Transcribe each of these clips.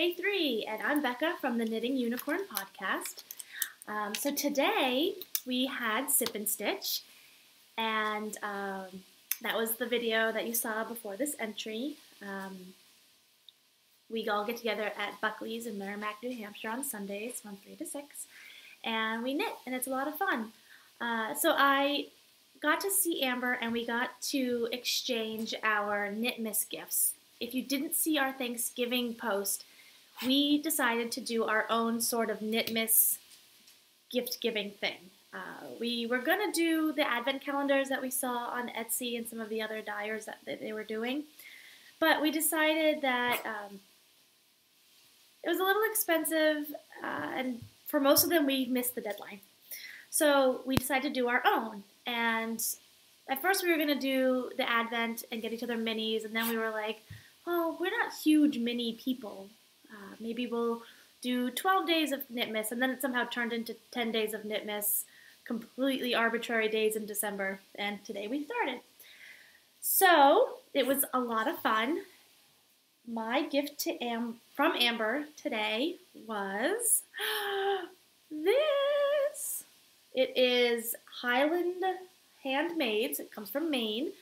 Day 3, and I'm Becca from the Knitting Unicorn podcast. Um, so today we had Sip and Stitch, and um, that was the video that you saw before this entry. Um, we all get together at Buckley's in Merrimack, New Hampshire on Sundays from 3 to 6, and we knit, and it's a lot of fun. Uh, so I got to see Amber, and we got to exchange our Knitmas gifts if you didn't see our Thanksgiving post, we decided to do our own sort of knitmas gift giving thing. Uh, we were going to do the advent calendars that we saw on Etsy and some of the other dyers that, that they were doing, but we decided that um, it was a little expensive, uh, and for most of them, we missed the deadline. So we decided to do our own. And at first, we were going to do the advent and get each other minis, and then we were like, oh, we're not huge mini people. Maybe we'll do 12 days of Knitmas, and then it somehow turned into 10 days of Knitmas, completely arbitrary days in December, and today we started. So it was a lot of fun. My gift to Am from Amber today was this. It is Highland Handmades. It comes from Maine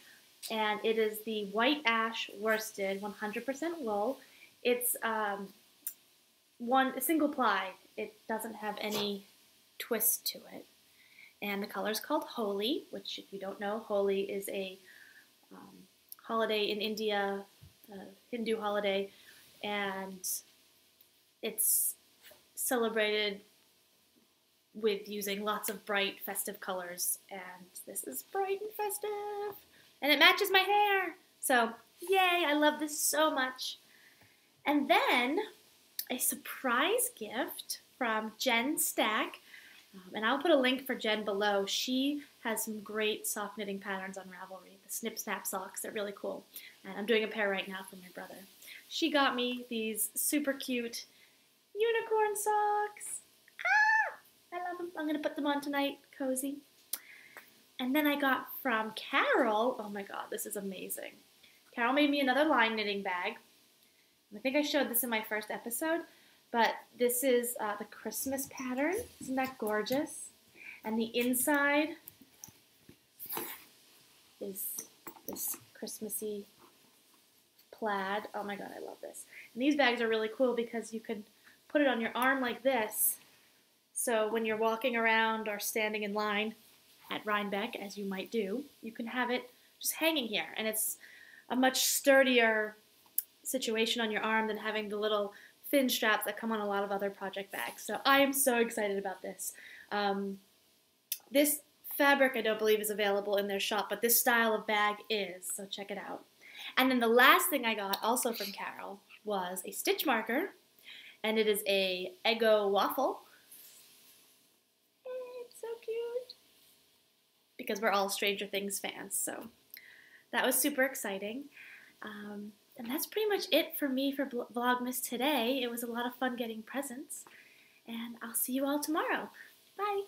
and it is the white ash worsted 100% wool. It's um, one single ply. It doesn't have any twist to it. And the color is called Holi, which if you don't know, Holi is a um, holiday in India, a Hindu holiday, and it's celebrated with using lots of bright festive colors. And this is bright and festive and it matches my hair. So, yay, I love this so much. And then a surprise gift from Jenn Stack. Um, and I'll put a link for Jenn below. She has some great soft knitting patterns on Ravelry. The Snip Snap socks, they're really cool. And I'm doing a pair right now for my brother. She got me these super cute unicorn socks. Ah! I love them. I'm going to put them on tonight, cozy. And then I got from Carol, oh my god, this is amazing. Carol made me another line knitting bag. I think I showed this in my first episode, but this is uh, the Christmas pattern. Isn't that gorgeous? And the inside is this Christmassy plaid. Oh my god, I love this. And these bags are really cool because you can put it on your arm like this. So when you're walking around or standing in line, at Rhinebeck, as you might do, you can have it just hanging here. And it's a much sturdier situation on your arm than having the little thin straps that come on a lot of other project bags. So I am so excited about this. Um, this fabric I don't believe is available in their shop, but this style of bag is, so check it out. And then the last thing I got, also from Carol, was a stitch marker, and it is a Eggo waffle It's so cute. because we're all Stranger Things fans. So that was super exciting. Um, and that's pretty much it for me for Vlogmas today. It was a lot of fun getting presents. And I'll see you all tomorrow. Bye.